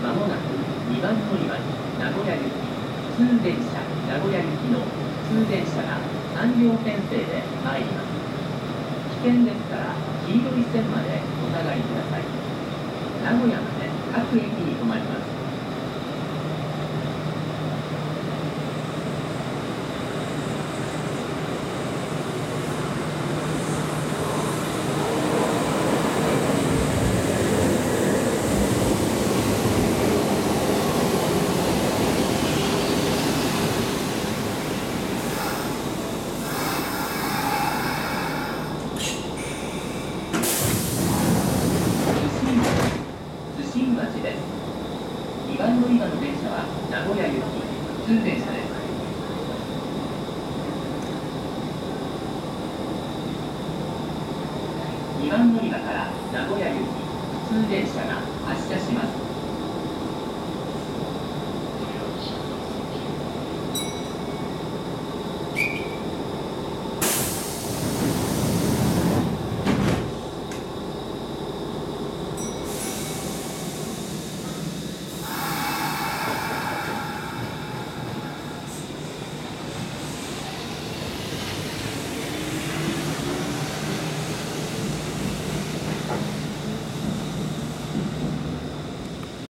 まもなく2番乗り場に名古屋行き普通電車名古屋行きの普通電車が3両編成で参ります。危険ですから黄色い線までお下がりください。名古屋まで各駅に止まります。番乗り場の電車は名古屋行き普通電車です2番乗り場から名古屋行き普通電車が発車します。